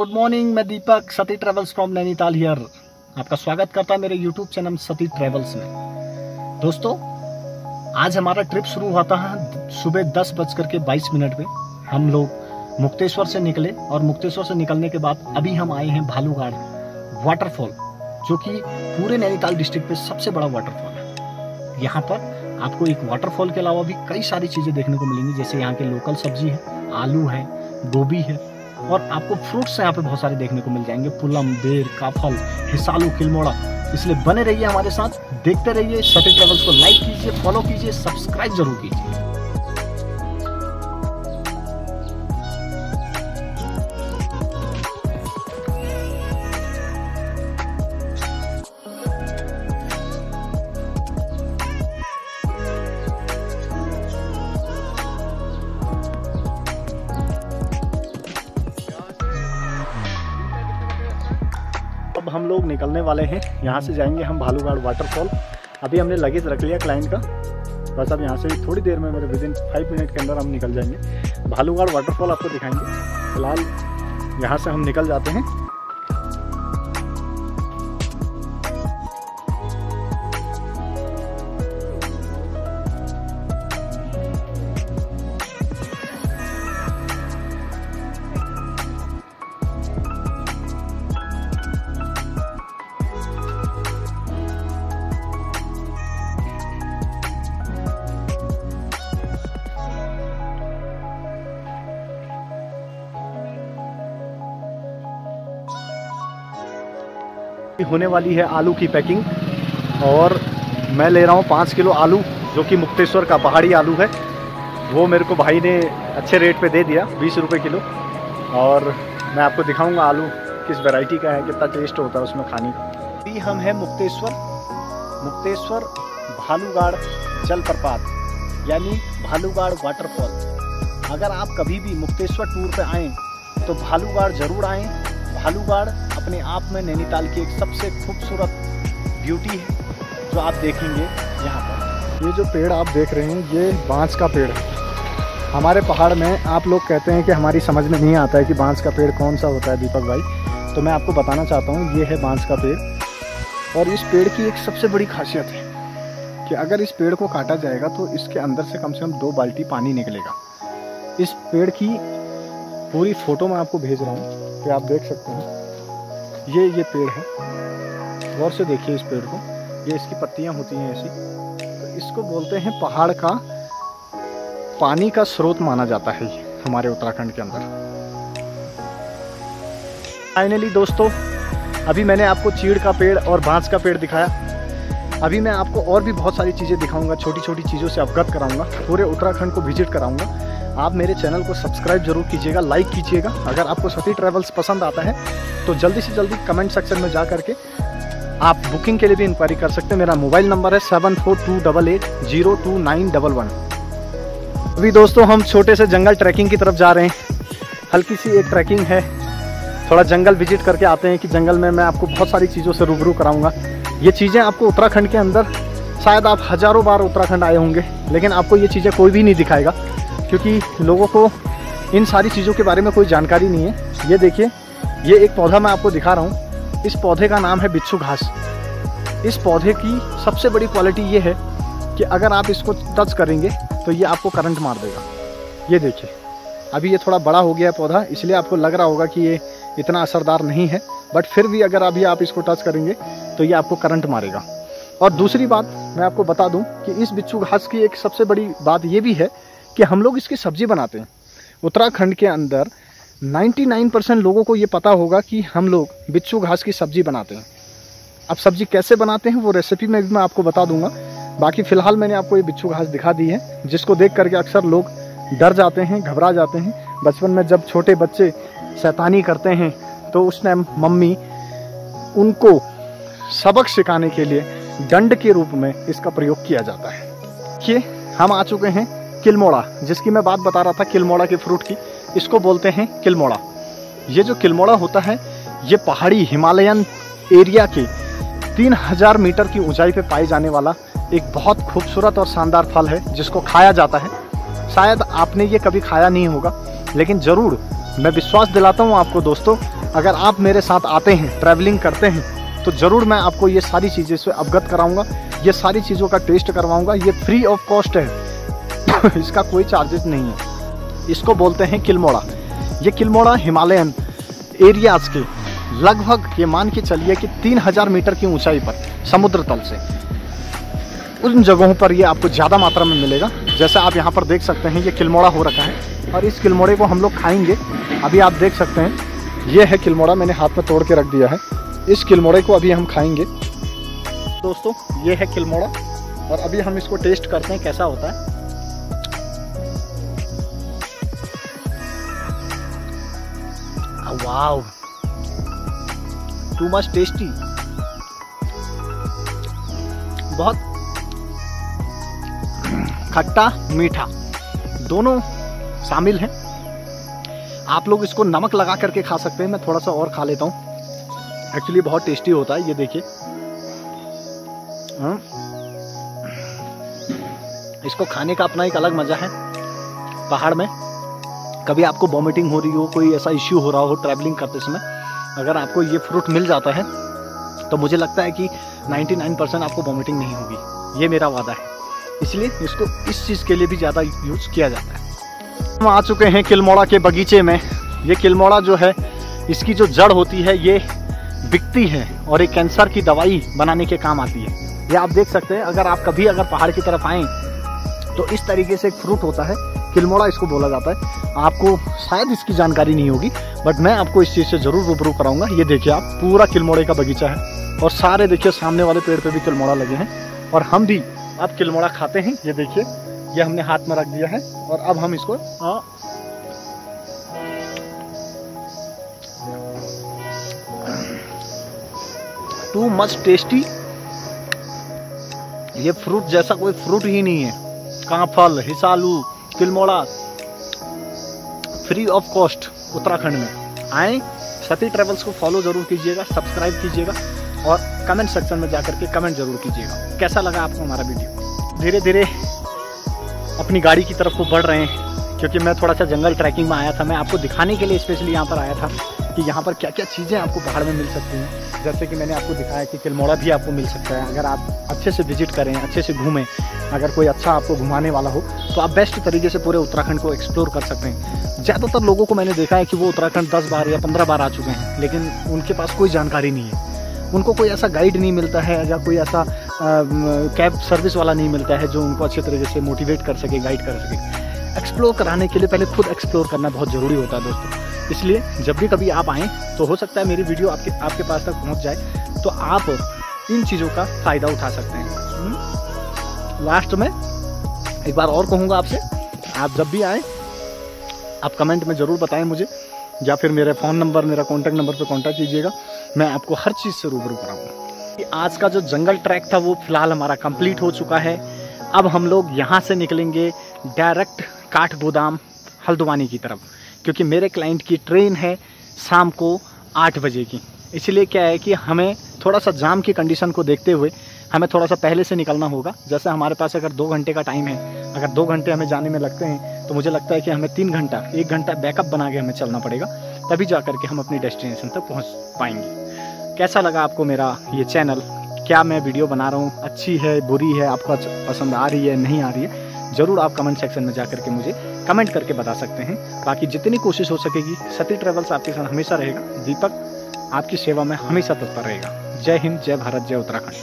Good morning मैं Deepak, Sati travels from Nainital here आपका स्वागत करता है मेरे यूट्यूब चैनल सती ट्रेवल्स में। दोस्तों, आज हमारा ट्रिप शुरू होता है सुबह दस बजकर के बाईस मिनट में हम लोग मुक्तेश्वर से निकले और मुक्तेश्वर से निकलने के बाद अभी हम आए हैं भालूघाट वाटरफॉल जो कि पूरे नैनीताल डिस्ट्रिक्ट में सबसे बड़ा वाटरफॉल है। यहाँ पर आपको एक वाटरफॉल के अलावा भी कई सारी चीज़ें देखने को मिलेंगी, जैसे यहाँ के लोकल सब्ज़ी है, आलू है, गोभी है। और आपको फ्रूट्स यहाँ पे बहुत सारे देखने को मिल जाएँगे। पुलम, बेर, काफल, हिसालू, खिलमोड़ा। इसलिए बने रहिए हमारे साथ, देखते रहिए सटी ट्रेवल्स को लाइक कीजिए फॉलो कीजिए सब्सक्राइब ज़रूर कीजिए। लोग निकलने वाले हैं। यहाँ से जाएँगे हम भालूगाड़ वाटरफॉल अभी हमने लगेज रख लिया क्लाइंट का। बस अब यहाँ से थोड़ी देर में मेरे विद इन फाइव मिनट के अंदर हम निकल जाएँगे। भालूगाड़ वाटरफॉल आपको दिखाएँगे। फ़िलहाल यहाँ से हम निकल जाते हैं। होने वाली है आलू की पैकिंग और मैं ले रहा हूँ पाँच किलो आलू, जो कि मुक्तेश्वर का पहाड़ी आलू है। वो मेरे को भाई ने अच्छे रेट पे दे दिया, बीस रुपये किलो। और मैं आपको दिखाऊँगा आलू किस वैरायटी का है, कितना टेस्ट होता है उसमें खाने का। अभी हम हैं मुक्तेश्वर। मुक्तेश्वर भालूगाड़ जलप्रपात, यानी भालूगाड़ वाटरफॉल अगर आप कभी भी मुक्तेश्वर टूर पर आएँ तो भालूगाड़ ज़रूर आएँ। भालूगाड़ अपने आप में नैनीताल की एक सबसे खूबसूरत ब्यूटी है, जो आप देखेंगे यहाँ पर। ये जो पेड़ आप देख रहे हैं, ये बाँस का पेड़ है। हमारे पहाड़ में आप लोग कहते हैं कि हमारी समझ में नहीं आता है कि बाँस का पेड़ कौन सा होता है, दीपक भाई। तो मैं आपको बताना चाहता हूँ, ये है बाँस का पेड़। और इस पेड़ की एक सबसे बड़ी खासियत है कि अगर इस पेड़ को काटा जाएगा तो इसके अंदर से कम से कम दो बाल्टी पानी निकलेगा। इस पेड़ की पूरी फ़ोटो मैं आपको भेज रहा हूँ कि आप देख सकते हैं। ये ये पेड़ है। गौर से देखिए इस पेड़ को। ये इसकी पत्तियाँ होती हैं ऐसी। तो इसको बोलते हैं पहाड़ का पानी का स्रोत माना जाता है हमारे उत्तराखंड के अंदर। फाइनली दोस्तों, अभी मैंने आपको चीड़ का पेड़ और बाँस का पेड़ दिखाया। अभी मैं आपको और भी बहुत सारी चीज़ें दिखाऊँगा छोटी छोटी चीज़ों से अवगत कराऊँगा, पूरे उत्तराखंड को विज़िट कराऊँगा। आप मेरे चैनल को सब्सक्राइब ज़रूर कीजिएगा लाइक कीजिएगा। अगर आपको सती ट्रैवल्स पसंद आता है तो जल्दी से जल्दी कमेंट सेक्शन में जा करके आप बुकिंग के लिए भी इंक्वायरी कर सकते हैं। मेरा मोबाइल नंबर है seven four two double eight zero two nine double one अभी दोस्तों, हम छोटे से जंगल ट्रैकिंग की तरफ़ जा रहे हैं। हल्की सी एक ट्रैकिंग है। थोड़ा जंगल विज़िट करके आते हैं कि जंगल में मैं आपको बहुत सारी चीज़ों से रूबरू कराऊँगा। ये चीज़ें आपको उत्तराखंड के अंदर, शायद आप हज़ारों बार उत्तराखंड आए होंगे, लेकिन आपको ये चीज़ें कोई भी नहीं दिखाएगा, क्योंकि लोगों को इन सारी चीज़ों के बारे में कोई जानकारी नहीं है। ये देखिए, ये एक पौधा मैं आपको दिखा रहा हूँ। इस पौधे का नाम है बिच्छू घास। इस पौधे की सबसे बड़ी क्वालिटी ये है कि अगर आप इसको टच करेंगे तो ये आपको करंट मार देगा। ये देखिए, अभी ये थोड़ा बड़ा हो गया है पौधा, इसलिए आपको लग रहा होगा कि ये इतना असरदार नहीं है बट फिर भी अगर अभी आप इसको टच करेंगे तो ये आपको करंट मारेगा। और दूसरी बात मैं आपको बता दूँ कि इस बिच्छू घास की एक सबसे बड़ी बात ये भी है कि हम लोग इसकी सब्ज़ी बनाते हैं। उत्तराखंड के अंदर 99 परसेंट लोगों को ये पता होगा कि हम लोग बिच्छू घास की सब्ज़ी बनाते हैं। अब सब्ज़ी कैसे बनाते हैं वो रेसिपी में भी मैं आपको बता दूँगा। बाकी फ़िलहाल मैंने आपको ये बिच्छू घास दिखा दी है, जिसको देख करके अक्सर लोग डर जाते हैं, घबरा जाते हैं। बचपन में जब छोटे बच्चे शैतानी करते हैं तो उस टाइम मम्मी उनको सबक सिखाने के लिए दंड के रूप में इसका प्रयोग किया जाता है। देखिए, हम आ चुके हैं किलमोड़ा, जिसकी मैं बात बता रहा था, किलमोड़ा के फ्रूट की। इसको बोलते हैं किलमोड़ा। ये जो किलमोड़ा होता है, ये पहाड़ी हिमालयन एरिया के तीन हज़ार मीटर की ऊंचाई पे पाए जाने वाला एक बहुत खूबसूरत और शानदार फल है, जिसको खाया जाता है। शायद आपने ये कभी खाया नहीं होगा, लेकिन ज़रूर मैं विश्वास दिलाता हूँ आपको दोस्तों, अगर आप मेरे साथ आते हैं ट्रैवलिंग करते हैं तो ज़रूर मैं आपको ये सारी चीज़ें से अवगत कराऊँगा, ये सारी चीज़ों का टेस्ट करवाऊँगा, ये फ्री ऑफ़ कॉस्ट है। इसका कोई चार्जेस नहीं है। इसको बोलते हैं किलमोड़ा। ये किलमोड़ा हिमालयन एरियाज़ के लगभग ये मान के चलिए कि 3000 मीटर की ऊंचाई पर, समुद्र तल से। उन जगहों पर ये आपको ज़्यादा मात्रा में मिलेगा। जैसे आप यहाँ पर देख सकते हैं, ये किलमोड़ा हो रखा है और इस किलमोड़े को हम लोग खाएँगे। अभी आप देख सकते हैं, ये है किलमोड़ा, मैंने हाथ में तोड़ के रख दिया है। इस किलमोड़े को अभी हम खाएँगे। दोस्तों, ये है किलमोड़ा और अभी हम इसको टेस्ट करते हैं कैसा होता है। वाव टू मच टेस्टी बहुत खट्टा, मीठा, दोनों शामिल हैं। आप लोग इसको नमक लगा करके खा सकते हैं, मैं थोड़ा सा और खा लेता हूँ। एक्चुअली बहुत टेस्टी होता है, ये देखिए। हाँ। इसको खाने का अपना एक अलग मज़ा है, पहाड़ में। कभी आपको वॉमिटिंग हो रही हो, कोई ऐसा इश्यू हो रहा हो ट्रैवलिंग करते समय, अगर आपको ये फ्रूट मिल जाता है तो मुझे लगता है कि 99 परसेंट आपको वॉमिटिंग नहीं होगी। ये मेरा वादा है। इसलिए इसको इस चीज़ के लिए भी ज़्यादा यूज़ किया जाता है। हम आ चुके हैं किलमोड़ा के बगीचे में। ये किलमोड़ा जो है, इसकी जो जड़ होती है, ये बिकती है और एक कैंसर की दवाई बनाने के काम आती है। ये आप देख सकते हैं, अगर आप कभी अगर पहाड़ की तरफ़ आएँ तो इस तरीके से एक फ्रूट होता है। किलमोड़ा इसको बोला जाता है। आपको शायद इसकी जानकारी नहीं होगी बट मैं आपको इस चीज़ से ज़रूर रूबरू कराऊँगा। ये देखिए आप, पूरा किलमोड़े का बगीचा है। और सारे देखिए, सामने वाले पेड़ पे भी किलमोड़ा लगे हैं। और हम भी अब किलमोड़ा खाते हैं ये देखिए। ये हमने हाथ में रख दिया है और अब हम इसको आ, टू मच टेस्टी ये फ्रूट जैसा कोई फ्रूट ही नहीं है। कांफल हिसालू किलमोड़ा फ्री ऑफ़ कॉस्ट उत्तराखंड में। आए सती ट्रेवल्स को फॉलो ज़रूर कीजिएगा सब्सक्राइब कीजिएगा और कमेंट सेक्शन में जाकर के कमेंट ज़रूर कीजिएगा। कैसा लगा आपको हमारा वीडियो धीरे धीरे अपनी गाड़ी की तरफ़ को बढ़ रहे हैं, क्योंकि मैं थोड़ा सा जंगल ट्रैकिंग में आया था। मैं आपको दिखाने के लिए स्पेशली यहाँ पर आया था कि यहाँ पर क्या क्या चीज़ें आपको पहाड़ में मिल सकती हैं। जैसे कि मैंने आपको दिखाया कि किलमोड़ा भी आपको मिल सकता है। अगर आप अच्छे से विज़िट करें, अच्छे से घूमें, अगर कोई अच्छा आपको घुमाने वाला हो तो आप बेस्ट तरीके से पूरे उत्तराखंड को एक्सप्लोर कर सकते हैं। ज़्यादातर लोगों को मैंने देखा है कि वो उत्तराखंड दस बार या पंद्रह बार आ चुके हैं, लेकिन उनके पास कोई जानकारी नहीं है। उनको कोई ऐसा गाइड नहीं मिलता है या कोई ऐसा कैब सर्विस वाला नहीं मिलता है जो उनको अच्छे तरीके से मोटिवेट कर सके गाइड कर सके। एक्सप्लोर कराने के लिए पहले खुद एक्सप्लोर करना बहुत ज़रूरी होता है दोस्तों। इसलिए जब भी कभी आप आएँ तो हो सकता है मेरी वीडियो आपके आपके पास तक पहुँच जाए तो आप इन चीज़ों का फ़ायदा उठा सकते हैं। लास्ट हम्म? में, एक बार और कहूँगा आपसे, आप जब भी आए, आप कमेंट में ज़रूर बताएँ मुझे। या फिर मेरे फ़ोन नंबर मेरा कॉन्टैक्ट नंबर पर कॉन्टैक्ट कीजिएगा। मैं आपको हर चीज़ से रूबरू कराऊँगा। आज का जो जंगल ट्रैक था, वो फ़िलहाल हमारा कंप्लीट हो चुका है। अब हम लोग यहाँ से निकलेंगे डायरेक्ट काठ गोदाम हल्द्वानी की तरफ़, क्योंकि मेरे क्लाइंट की ट्रेन है शाम को आठ बजे की। इसलिए क्या है कि हमें थोड़ा सा जाम की कंडीशन को देखते हुए हमें थोड़ा सा पहले से निकलना होगा। जैसे हमारे पास अगर दो घंटे का टाइम है, अगर दो घंटे हमें जाने में लगते हैं तो मुझे लगता है कि हमें तीन घंटा, एक घंटा बैकअप बना के हमें चलना पड़ेगा, तभी जा करके हम अपनी डेस्टिनेशन तक पहुँच पाएँगे। कैसा लगा आपको मेरा ये चैनल क्या मैं वीडियो बना रहा हूँ? अच्छी है, बुरी है? आपको पसंद आ रही है, नहीं आ रही है? ज़रूर आप कमेंट सेक्शन में जा करके मुझे कमेंट करके बता सकते हैं। बाकी जितनी कोशिश हो सकेगी, सती ट्रेवल्स आपके साथ हमेशा रहेगा। दीपक, आपकी सेवा में हमेशा तत्पर रहेगा। जय हिंद, जय भारत, जय उत्तराखंड।